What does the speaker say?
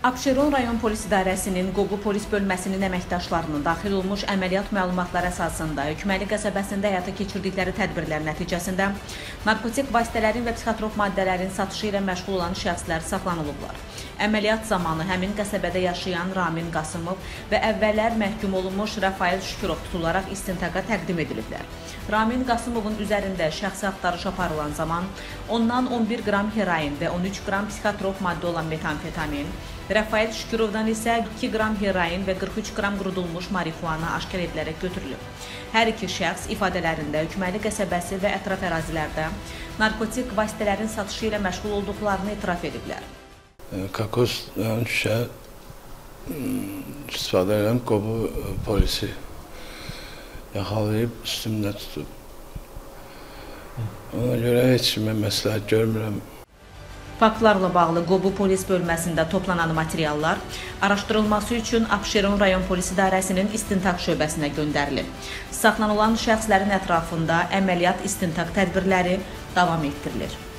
Abşeron rayon polis idarəsinin Qobu polis bölməsinin əməkdaşlarının daxil olmuş əməliyyat məlumatları əsasında Hükməli qəsəbəsində həyata keçirdikləri tədbirlər nəticəsində narkotik vasitələrin və psixotrop maddələrin satışı ilə məşğul olan şəxslər saxlanılıblar. Əməliyyat zamanı həmin qəsəbədə yaşayan Ramin Qasımov və əvvəllər məhkum olunmuş Rafael Şükürov tutularaq istintaqa təqdim ediliblər. Ramin Qasımovun üzərində şəxsi axtarış aparılan zaman ondan 11 qram heroin və 13 qram psixotrop maddə olan metamfetamin, Rafael Şükürovdan isə 2 qram heroin və 43 qram qurudulmuş marihuana aşkar edilərək götürülüb. Hər iki şəxs ifadələrində Hükməli qəsəbəsi və ətraf ərazilərdə narkotik vasitələrin satışı ilə məşğul olduqlarını etiraf ediblər. Kakos şişə istifadə edən Qobu polisi yaxalayıb üstümdə tutub. Ona görə heç kimə məsləhət görmürəm. Faktlarla bağlı Qobu polis bölməsində toplanan materiallar araşdırılması üçün Abşeron rayon polis idarəsinin istintaq şöbəsinə göndərilib. Saxlanılan şəxslərin ətrafında əməliyyat istintaq tədbirləri davam etdirilir.